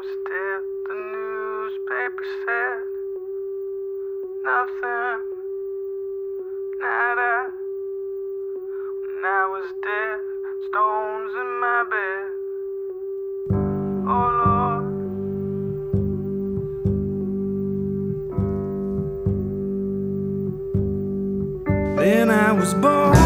was dead, the newspaper said nothing, nada. When I was dead, stones in my bed. Oh Lord. Then I was born.